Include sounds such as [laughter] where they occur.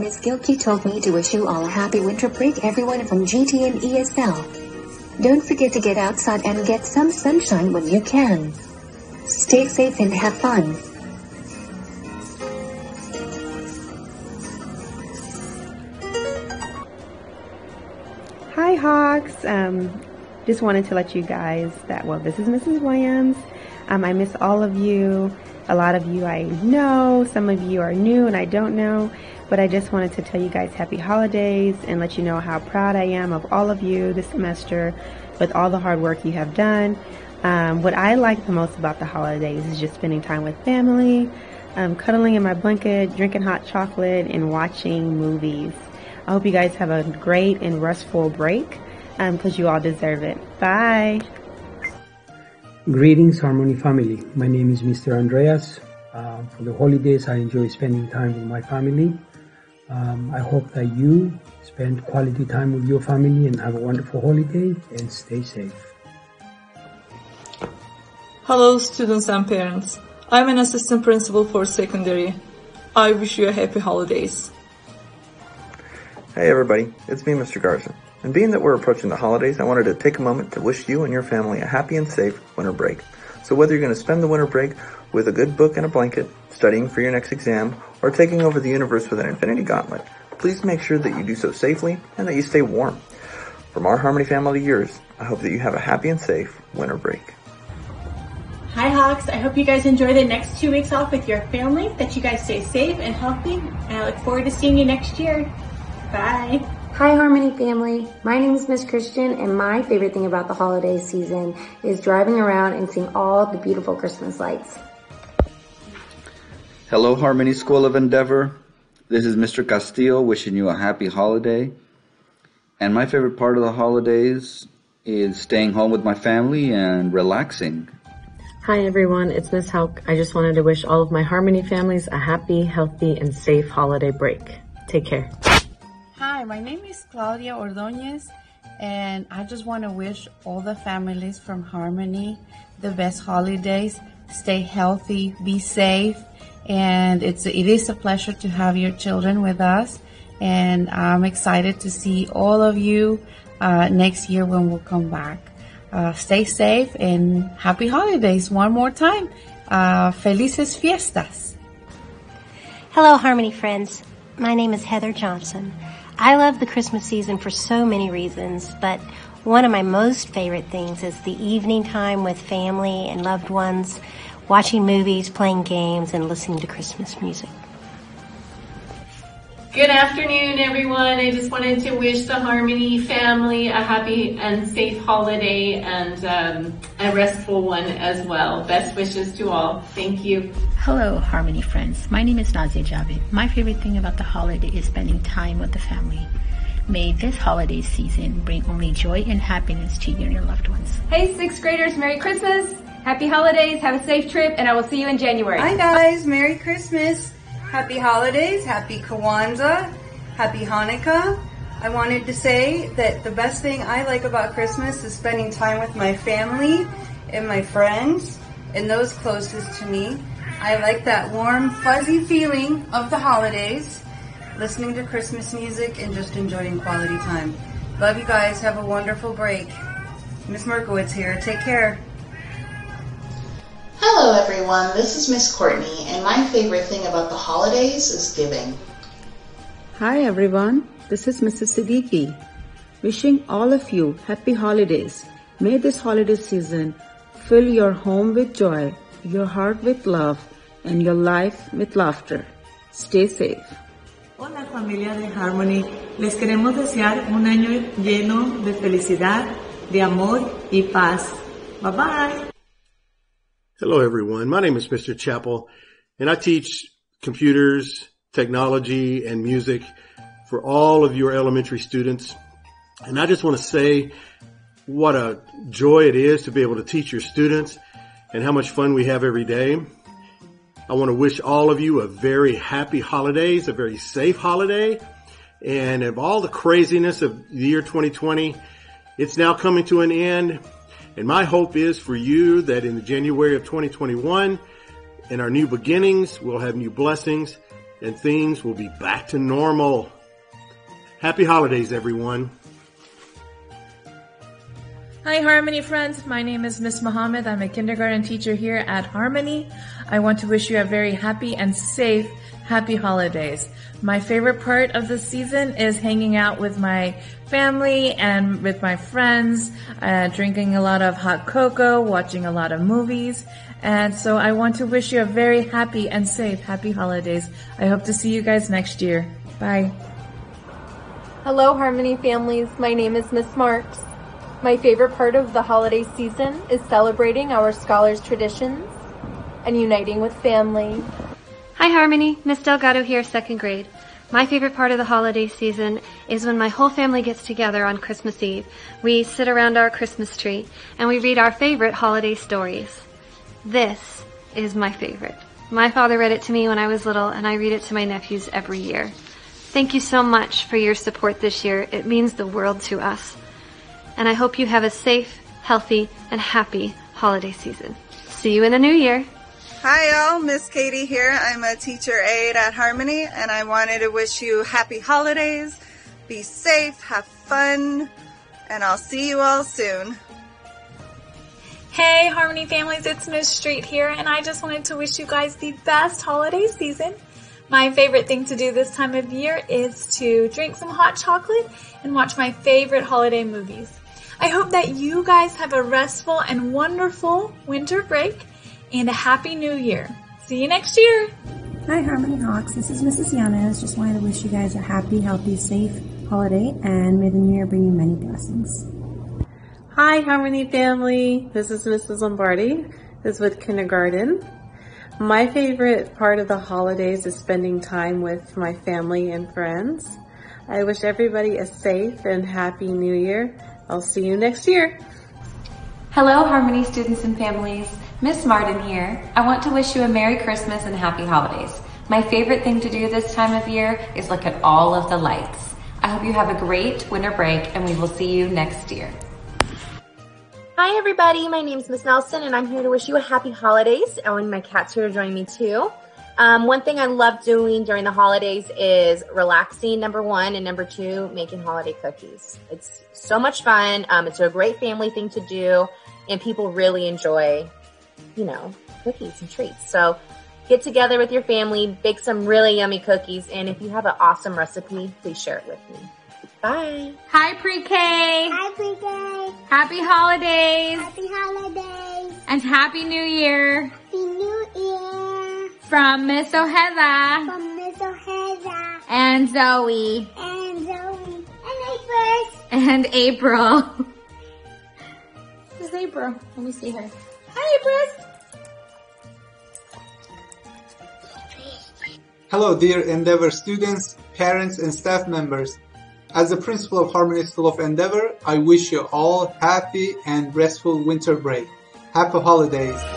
Gilkey told me to wish you all a happy winter break everyone from GT and ESL. Don't forget to get outside and get some sunshine when you can. Stay safe and have fun. Hi Hawks. Um, just wanted to let you guys that, well, this is Mrs. Williams. Um, I miss all of you. A lot of you I know, some of you are new and I don't know, but I just wanted to tell you guys happy holidays and let you know how proud I am of all of you this semester with all the hard work you have done. Um, what I like the most about the holidays is just spending time with family, um, cuddling in my blanket, drinking hot chocolate, and watching movies. I hope you guys have a great and restful break because um, you all deserve it. Bye. Greetings, Harmony family. My name is Mr. Andreas. Uh, for the holidays, I enjoy spending time with my family. Um, I hope that you spend quality time with your family and have a wonderful holiday and stay safe. Hello, students and parents. I'm an assistant principal for secondary. I wish you a happy holidays. Hey everybody, it's me, Mr. Garza. And being that we're approaching the holidays, I wanted to take a moment to wish you and your family a happy and safe winter break. So whether you're going to spend the winter break with a good book and a blanket, studying for your next exam, or taking over the universe with an infinity gauntlet, please make sure that you do so safely and that you stay warm. From our Harmony family to yours, I hope that you have a happy and safe winter break. Hi Hawks, I hope you guys enjoy the next two weeks off with your family, that you guys stay safe and healthy, and I look forward to seeing you next year. Bye. Hi Harmony family, my name is Miss Christian and my favorite thing about the holiday season is driving around and seeing all the beautiful Christmas lights. Hello Harmony School of Endeavor, this is Mr. Castillo wishing you a happy holiday. And my favorite part of the holidays is staying home with my family and relaxing. Hi everyone, it's Miss Hauk. I just wanted to wish all of my Harmony families a happy, healthy, and safe holiday break. Take care. Hi, my name is Claudia Ordonez, and I just want to wish all the families from Harmony the best holidays. Stay healthy, be safe, and it's it is a pleasure to have your children with us. And I'm excited to see all of you uh, next year when we'll come back. Uh, stay safe and happy holidays one more time. Uh, felices fiestas. Hello, Harmony friends. My name is Heather Johnson. I love the Christmas season for so many reasons, but one of my most favorite things is the evening time with family and loved ones, watching movies, playing games, and listening to Christmas music. Good afternoon, everyone. I just wanted to wish the Harmony family a happy and safe holiday and um, a restful one as well. Best wishes to all. Thank you. Hello, Harmony friends. My name is Nazia Javid. My favorite thing about the holiday is spending time with the family. May this holiday season bring only joy and happiness to you and your loved ones. Hey, sixth graders, Merry Christmas! Happy holidays, have a safe trip, and I will see you in January. Hi guys, Merry Christmas! Happy holidays, happy Kwanzaa, happy Hanukkah. I wanted to say that the best thing I like about Christmas is spending time with my family and my friends and those closest to me. I like that warm, fuzzy feeling of the holidays, listening to Christmas music and just enjoying quality time. Love you guys. Have a wonderful break. Miss Merkowitz here. Take care. Hello everyone, this is Miss Courtney, and my favorite thing about the holidays is giving. Hi everyone, this is Mrs. Siddiqui. Wishing all of you happy holidays. May this holiday season fill your home with joy, your heart with love, and your life with laughter. Stay safe. Hola familia de Harmony, les queremos desear un año lleno de felicidad, de amor y paz. Bye bye. Hello, everyone. My name is Mr. Chappell, and I teach computers, technology, and music for all of your elementary students. And I just want to say what a joy it is to be able to teach your students and how much fun we have every day. I want to wish all of you a very happy holidays, a very safe holiday. And of all the craziness of the year 2020, it's now coming to an end. And my hope is for you that in the January of 2021, in our new beginnings, we'll have new blessings and things will be back to normal. Happy holidays, everyone. Hi, Harmony friends. My name is Miss Mohammed. I'm a kindergarten teacher here at Harmony. I want to wish you a very happy and safe happy holidays. My favorite part of the season is hanging out with my family and with my friends, uh, drinking a lot of hot cocoa, watching a lot of movies. And so I want to wish you a very happy and safe happy holidays. I hope to see you guys next year. Bye. Hello, Harmony families. My name is Miss Marks. My favorite part of the holiday season is celebrating our scholars' traditions and uniting with family. Hi, Harmony. Miss Delgado here, second grade. My favorite part of the holiday season is when my whole family gets together on Christmas Eve. We sit around our Christmas tree and we read our favorite holiday stories. This is my favorite. My father read it to me when I was little and I read it to my nephews every year. Thank you so much for your support this year. It means the world to us and I hope you have a safe, healthy, and happy holiday season. See you in the new year. Hi all, Miss Katie here. I'm a teacher aide at Harmony and I wanted to wish you happy holidays. Be safe, have fun, and I'll see you all soon. Hey Harmony families, it's Miss Street here and I just wanted to wish you guys the best holiday season. My favorite thing to do this time of year is to drink some hot chocolate and watch my favorite holiday movies. I hope that you guys have a restful and wonderful winter break and a happy new year. See you next year. Hi Harmony Hawks, this is Mrs. Yanez. Just wanted to wish you guys a happy, healthy, safe holiday and may the new year bring you many blessings. Hi Harmony family, this is Mrs. Lombardi. This is with kindergarten. My favorite part of the holidays is spending time with my family and friends. I wish everybody a safe and happy new year I'll see you next year. Hello, Harmony students and families. Miss Martin here. I want to wish you a Merry Christmas and Happy Holidays. My favorite thing to do this time of year is look at all of the lights. I hope you have a great winter break and we will see you next year. Hi everybody, my name is Miss Nelson and I'm here to wish you a happy holidays. Oh, and my cat's here to join me too. Um, one thing I love doing during the holidays is relaxing, number one, and number two, making holiday cookies. It's so much fun. Um, it's a great family thing to do, and people really enjoy, you know, cookies and treats. So get together with your family, bake some really yummy cookies, and if you have an awesome recipe, please share it with me. Bye. Hi pre-K. Hi pre-K. Happy holidays. Happy holidays. And happy new year. Happy new year. From Miss Ojeda. From Miss Ojeda. And Zoe. And Zoe. And April. And April. [laughs] Where's April? Let me see her. Hi, April. Hello, dear Endeavor students, parents, and staff members. As the principal of Harmony School of Endeavor, I wish you all happy and restful winter break. Happy holidays.